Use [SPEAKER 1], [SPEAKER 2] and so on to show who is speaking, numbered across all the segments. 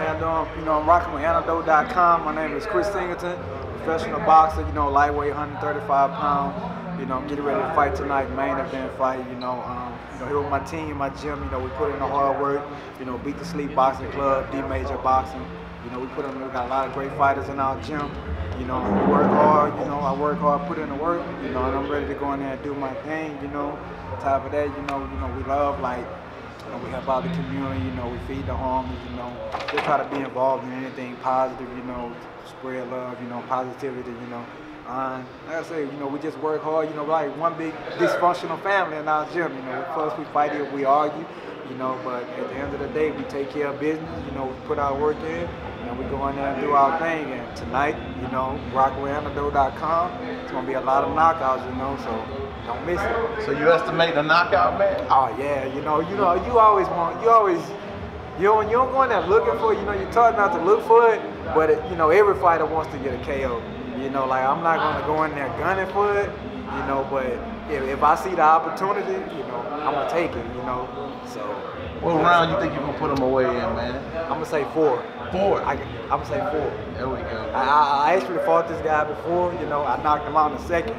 [SPEAKER 1] And um, you know, I'm rocking with Antidote.com. My name is Chris Singleton, professional boxer. You know, lightweight, 135 pound. You know, I'm getting ready to fight tonight, main event fight. You know, um, you know, here with my team, my gym. You know, we put in the hard work. You know, beat the Sleep Boxing Club, D Major Boxing. You know, we put in. We got a lot of great fighters in our gym. You know, we work hard. You know, I work hard, put in the work. You know, and I'm ready to go in there and do my thing. You know, on top of that, you know, you know, we love like you know, we help out the community, you know, we feed the homeless, you know, just try to be involved in anything positive, you know, spread love, you know, positivity, you know. Uh, like I say, you know, we just work hard, you know, like one big dysfunctional family in our gym, you know, first we fight it, we argue, you know, but at the end of the day, we take care of business, you know, we put our work in, and we go in there and do our thing, and tonight, you know, rockwithantidote.com, it's going to be a lot of knockouts, you know, so don't miss it.
[SPEAKER 2] So you estimate the knockout, man?
[SPEAKER 1] Oh yeah, you know, you know, you always want, you always, you don't, you don't go in there looking for, it, you know, you're taught not to look for it, but it, you know, every fighter wants to get a KO. You know, like I'm not gonna go in there gunning for it, you know, but if, if I see the opportunity, you know, I'm gonna take it, you know. So.
[SPEAKER 2] What round you think you're gonna put him away in, man?
[SPEAKER 1] I'm gonna say four.
[SPEAKER 2] Four.
[SPEAKER 1] I, I'm gonna say four.
[SPEAKER 2] There we go.
[SPEAKER 1] I, I actually fought this guy before, you know, I knocked him out in a second.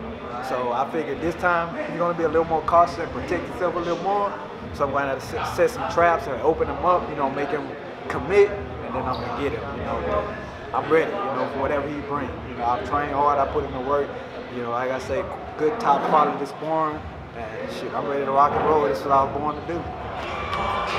[SPEAKER 1] So I figured this time you're going to be a little more cautious and protect yourself a little more. So I'm going to set some traps and open them up, you know, make him commit, and then I'm going to get him, you know. I'm ready, you know, for whatever he brings. You know, I've trained hard, I put in the work. You know, like I say, good top quality sparring, and shit, I'm ready to rock and roll. This is what I was born to do.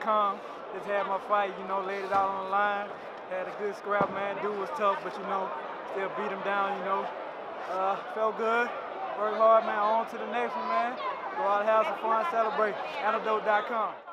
[SPEAKER 1] Com. Just had my fight, you know, laid it out on the line. Had a good scrap, man. Dude was tough, but you know, still beat him down, you know. Uh, felt good. Work hard, man. On to the next one, man. Go out, have some fun, celebrate. Antidote.com.